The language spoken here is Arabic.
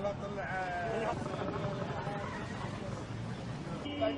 الله طلع طيب.